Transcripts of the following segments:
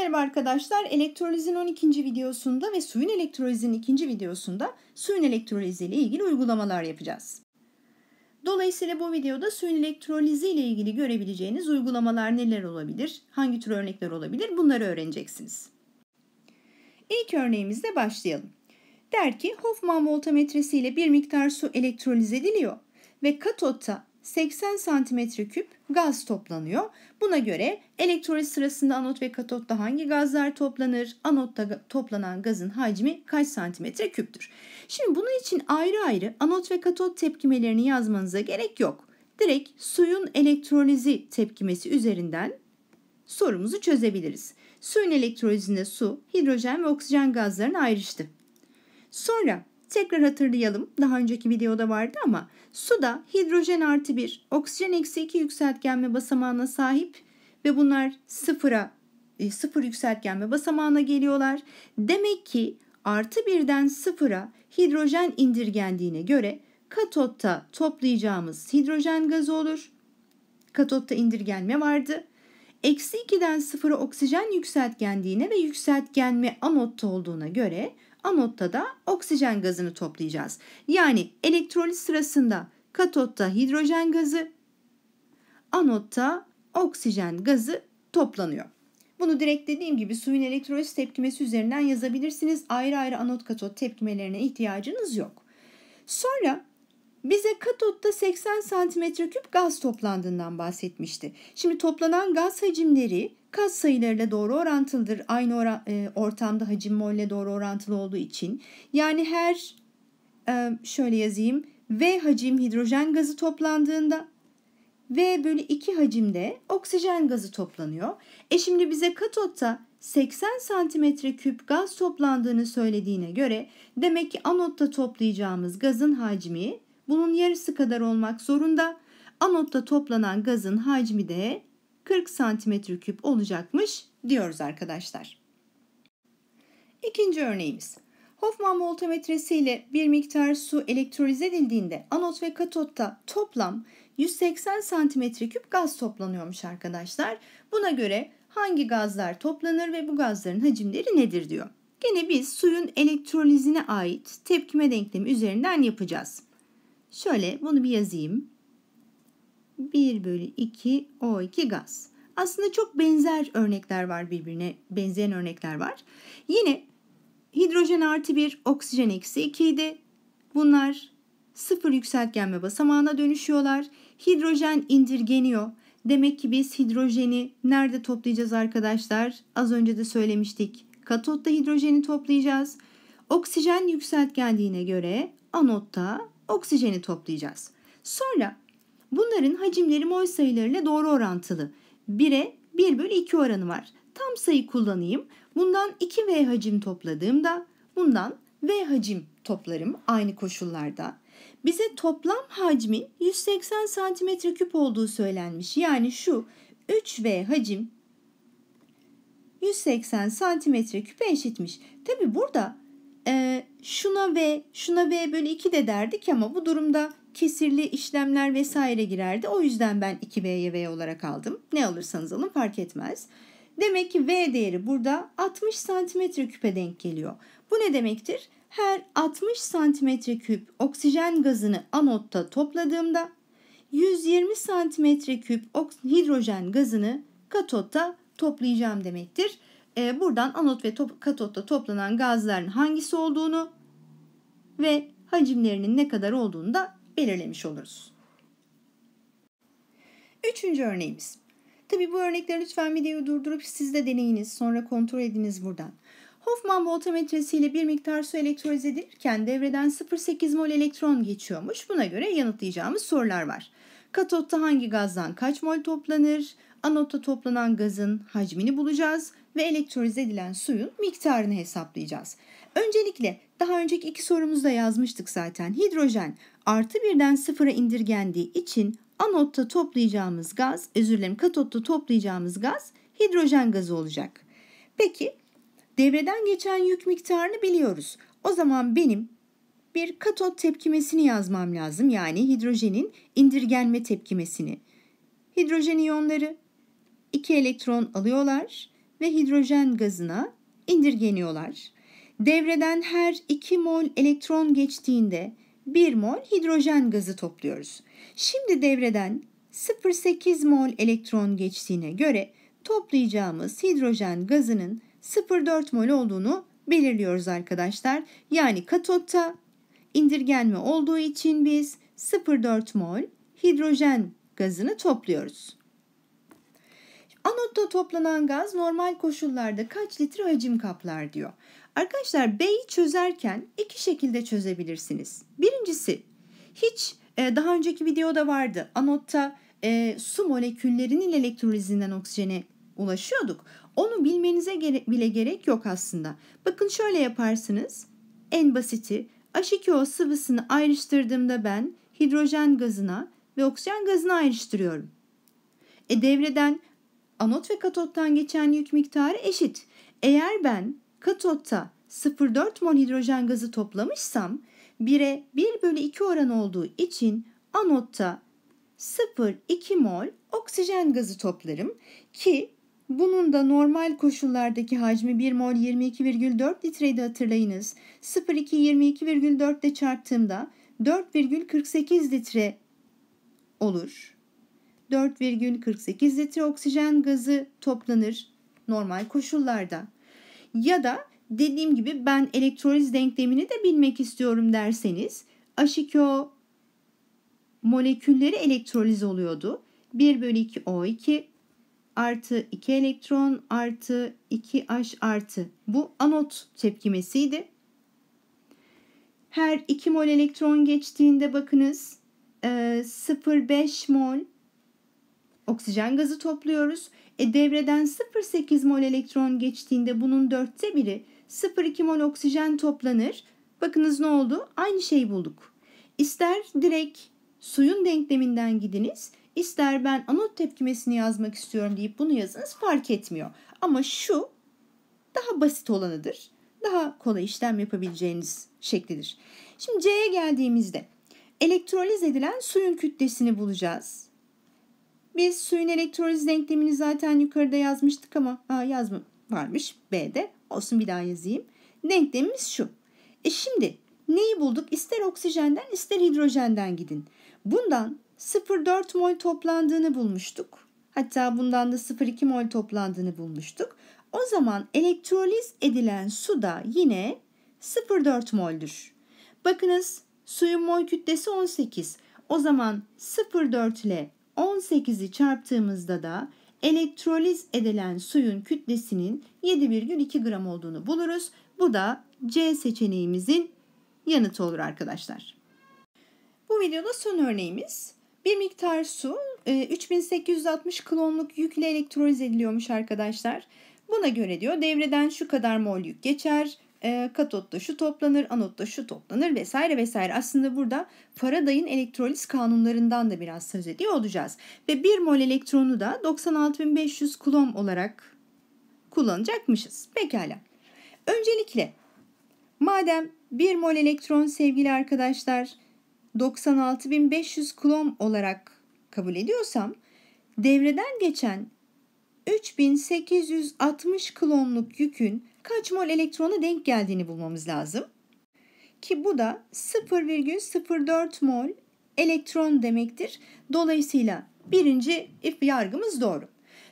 Merhaba arkadaşlar. Elektrolizin 12. videosunda ve suyun elektrolizinin 2. videosunda suyun elektrolizi ile ilgili uygulamalar yapacağız. Dolayısıyla bu videoda suyun elektrolizi ile ilgili görebileceğiniz uygulamalar neler olabilir, hangi tür örnekler olabilir bunları öğreneceksiniz. İlk örneğimizle başlayalım. Der ki Hoffman voltametresi ile bir miktar su elektroliz ediliyor ve katotta 80 santimetre küp gaz toplanıyor. Buna göre elektroliz sırasında anot ve katotta hangi gazlar toplanır? Anotta toplanan gazın hacmi kaç santimetre küptür? Şimdi bunun için ayrı ayrı anot ve katot tepkimelerini yazmanıza gerek yok. Direkt suyun elektrolizi tepkimesi üzerinden sorumuzu çözebiliriz. Suyun elektrolizinde su, hidrojen ve oksijen gazlarını ayrıştı. Sonra tekrar hatırlayalım. Daha önceki videoda vardı ama Suda hidrojen artı 1, oksijen eksi 2 yükseltgenme basamağına sahip ve bunlar sıfıra, e, sıfır yükseltgenme basamağına geliyorlar. Demek ki artı birden sıfıra hidrojen indirgendiğine göre katotta toplayacağımız hidrojen gazı olur. Katotta indirgenme vardı. Eksi 2'den sıfıra oksijen yükseltgendiğine ve yükseltgenme anotta olduğuna göre anotta da oksijen gazını toplayacağız. Yani elektroliz sırasında katotta hidrojen gazı, anotta oksijen gazı toplanıyor. Bunu direkt dediğim gibi suyun elektroliz tepkimesi üzerinden yazabilirsiniz. Ayrı ayrı anot katot tepkimelerine ihtiyacınız yok. Sonra bize katotta 80 santimetre küp gaz toplandığından bahsetmişti. Şimdi toplanan gaz hacimleri kat sayılarıyla doğru orantılıdır. Aynı oran, e, ortamda hacim mol ile doğru orantılı olduğu için. Yani her e, şöyle yazayım. V hacim hidrojen gazı toplandığında V bölü 2 hacimde oksijen gazı toplanıyor. E şimdi bize katotta 80 santimetre küp gaz toplandığını söylediğine göre demek ki anotta toplayacağımız gazın hacmi bunun yarısı kadar olmak zorunda. Anotta toplanan gazın hacmi de 40 santimetre küp olacakmış diyoruz arkadaşlar. İkinci örneğimiz. Hoffman voltametresi ile bir miktar su elektroliz edildiğinde anot ve katotta toplam 180 santimetre küp gaz toplanıyormuş arkadaşlar. Buna göre hangi gazlar toplanır ve bu gazların hacimleri nedir diyor. Gene biz suyun elektrolizine ait tepkime denklemi üzerinden yapacağız. Şöyle bunu bir yazayım. 1 bölü 2 O2 gaz. Aslında çok benzer örnekler var birbirine benzeyen örnekler var. Yine hidrojen artı 1, oksijen eksi 2 idi. Bunlar sıfır yükseltgenme basamağına dönüşüyorlar. Hidrojen indirgeniyor. Demek ki biz hidrojeni nerede toplayacağız arkadaşlar? Az önce de söylemiştik. Katotta hidrojeni toplayacağız. Oksijen yükseltgenliğine göre anotta oksijeni toplayacağız. Sonra bunların hacimleri mol sayılarıyla doğru orantılı. 1'e 1 bölü 2 oranı var. Tam sayı kullanayım. Bundan 2V hacim topladığımda bundan V hacim toplarım aynı koşullarda. Bize toplam hacmin 180 santimetre küp olduğu söylenmiş. Yani şu 3V hacim 180 santimetre küpe eşitmiş. Tabi burada e, şuna V, şuna V bölü 2 de derdik ama bu durumda kesirli işlemler vesaire girerdi. O yüzden ben 2V'ye V olarak aldım. Ne alırsanız alın fark etmez. Demek ki V değeri burada 60 santimetre küpe denk geliyor. Bu ne demektir? Her 60 santimetre küp oksijen gazını anotta topladığımda 120 santimetre küp hidrojen gazını katotta toplayacağım demektir. Ee, buradan anot ve top, katotta toplanan gazların hangisi olduğunu ve hacimlerinin ne kadar olduğunu da belirlemiş oluruz. Üçüncü örneğimiz. Tabi bu örnekleri lütfen videoyu durdurup siz de deneyiniz. Sonra kontrol ediniz buradan. Hoffman voltametresiyle bir miktar su elektroliz edilirken devreden 0,8 mol elektron geçiyormuş. Buna göre yanıtlayacağımız sorular var. Katotta hangi gazdan kaç mol toplanır? Anotta toplanan gazın hacmini bulacağız ve elektroliz edilen suyun miktarını hesaplayacağız. Öncelikle daha önceki iki sorumuzda yazmıştık zaten. Hidrojen artı birden sıfıra indirgendiği için anotta toplayacağımız gaz, özür dilerim katotta toplayacağımız gaz hidrojen gazı olacak. Peki devreden geçen yük miktarını biliyoruz. O zaman benim bir katot tepkimesini yazmam lazım. Yani hidrojenin indirgenme tepkimesini. Hidrojen iyonları 2 elektron alıyorlar ve hidrojen gazına indirgeniyorlar. Devreden her 2 mol elektron geçtiğinde 1 mol hidrojen gazı topluyoruz. Şimdi devreden 0,8 mol elektron geçtiğine göre toplayacağımız hidrojen gazının 0,4 mol olduğunu belirliyoruz arkadaşlar. Yani katotta indirgenme olduğu için biz 0,4 mol hidrojen gazını topluyoruz. Anotta toplanan gaz normal koşullarda kaç litre hacim kaplar diyor. Arkadaşlar B'yi çözerken iki şekilde çözebilirsiniz. Birincisi hiç e, daha önceki videoda vardı. Anotta e, su moleküllerinin elektrolizinden oksijene ulaşıyorduk. Onu bilmenize gere bile gerek yok aslında. Bakın şöyle yaparsınız. En basiti H2O sıvısını ayrıştırdığımda ben hidrojen gazına ve oksijen gazına ayrıştırıyorum. E devreden anot ve katottan geçen yük miktarı eşit. Eğer ben katotta 0,4 mol hidrojen gazı toplamışsam 1'e 1 bölü 2 oran olduğu için anotta 0,2 mol oksijen gazı toplarım ki bunun da normal koşullardaki hacmi 1 mol 22,4 litreydi hatırlayınız. 0,2 22,4 ile çarptığımda 4,48 litre olur. 4,48 litre oksijen gazı toplanır normal koşullarda. Ya da dediğim gibi ben elektroliz denklemini de bilmek istiyorum derseniz H2O molekülleri elektroliz oluyordu. 1 bölü 2 O2 artı 2 elektron artı 2H artı. Bu anot tepkimesiydi. Her 2 mol elektron geçtiğinde bakınız 0,5 mol oksijen gazı topluyoruz. E devreden 0,8 mol elektron geçtiğinde bunun dörtte biri 0,2 mol oksijen toplanır. Bakınız ne oldu? Aynı şeyi bulduk. İster direkt suyun denkleminden gidiniz, ister ben anot tepkimesini yazmak istiyorum deyip bunu yazınız fark etmiyor. Ama şu daha basit olanıdır. Daha kolay işlem yapabileceğiniz şeklidir. Şimdi C'ye geldiğimizde elektroliz edilen suyun kütlesini bulacağız. Biz suyun elektroliz denklemini zaten yukarıda yazmıştık ama aa, yazma varmış B'de. Olsun bir daha yazayım. Denklemimiz şu. E şimdi neyi bulduk? İster oksijenden ister hidrojenden gidin. Bundan 0,4 mol toplandığını bulmuştuk. Hatta bundan da 0,2 mol toplandığını bulmuştuk. O zaman elektroliz edilen su da yine 0,4 moldür. Bakınız suyun mol kütlesi 18. O zaman 0,4 ile 18'i çarptığımızda da elektroliz edilen suyun kütlesinin 7,2 gram olduğunu buluruz. Bu da C seçeneğimizin yanıtı olur arkadaşlar. Bu videoda son örneğimiz. Bir miktar su 3860 e, klonluk yükle elektroliz ediliyormuş arkadaşlar. Buna göre diyor devreden şu kadar mol yük geçer, e, katotta şu toplanır, anotta şu toplanır vesaire vesaire. Aslında burada Faraday'ın elektroliz kanunlarından da biraz söz ediyor olacağız. Ve 1 mol elektronu da 96500 kulom olarak kullanacakmışız. Pekala. Öncelikle madem 1 mol elektron sevgili arkadaşlar 96500 kulom olarak kabul ediyorsam devreden geçen 3860 klonluk yükün kaç mol elektrona denk geldiğini bulmamız lazım. Ki bu da 0,04 mol elektron demektir. Dolayısıyla birinci if yargımız doğru.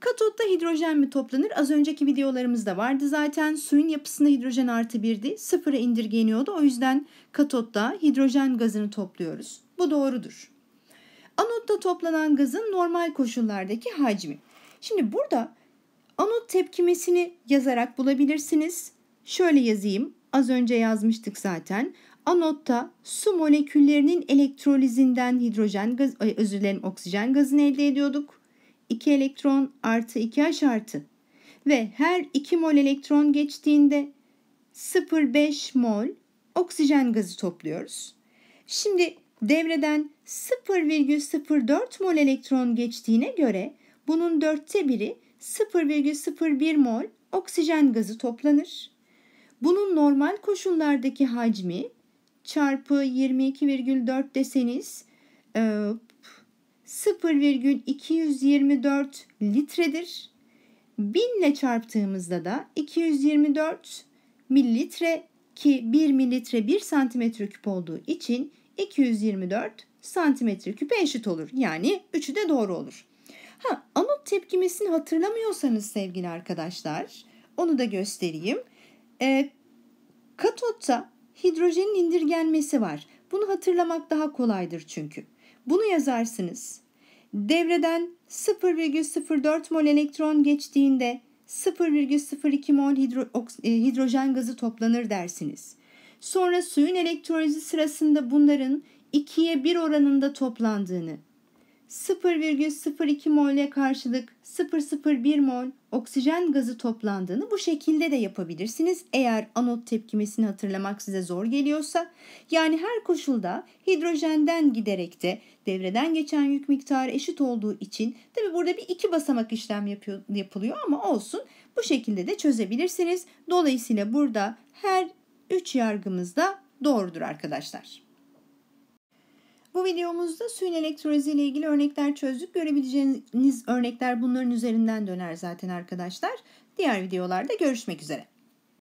Katotta hidrojen mi toplanır? Az önceki videolarımızda vardı zaten. Suyun yapısında hidrojen artı 1'di. Sıfıra indirgeniyordu. O yüzden katotta hidrojen gazını topluyoruz. Bu doğrudur. Anotta toplanan gazın normal koşullardaki hacmi. Şimdi burada anot tepkimesini yazarak bulabilirsiniz. Şöyle yazayım. Az önce yazmıştık zaten. Anotta su moleküllerinin elektrolizinden hidrojen gaz, özür dilerim oksijen gazını elde ediyorduk. 2 elektron artı 2H artı. Ve her 2 mol elektron geçtiğinde 0,5 mol oksijen gazı topluyoruz. Şimdi devreden 0,04 mol elektron geçtiğine göre bunun dörtte biri 0,01 mol oksijen gazı toplanır. Bunun normal koşullardaki hacmi çarpı 22,4 deseniz 0,224 e, litredir. 1000 ile çarptığımızda da 224 mililitre ki 1 mililitre 1 santimetre küp olduğu için 224 santimetre küpe eşit olur. Yani üçü de doğru olur. Ha, anot tepkimesini hatırlamıyorsanız sevgili arkadaşlar onu da göstereyim. E, katotta hidrojenin indirgenmesi var. Bunu hatırlamak daha kolaydır çünkü. Bunu yazarsınız. Devreden 0,04 mol elektron geçtiğinde 0,02 mol hidro, e, hidrojen gazı toplanır dersiniz. Sonra suyun elektrolizi sırasında bunların 2'ye 1 oranında toplandığını, 0,02 mol'e karşılık 0,01 mol oksijen gazı toplandığını bu şekilde de yapabilirsiniz. Eğer anot tepkimesini hatırlamak size zor geliyorsa yani her koşulda hidrojenden giderek de devreden geçen yük miktarı eşit olduğu için tabi burada bir iki basamak işlem yapıyor, yapılıyor ama olsun bu şekilde de çözebilirsiniz. Dolayısıyla burada her üç yargımız da doğrudur arkadaşlar. Bu videomuzda suyun elektrolizi ile ilgili örnekler çözdük. Görebileceğiniz örnekler bunların üzerinden döner zaten arkadaşlar. Diğer videolarda görüşmek üzere.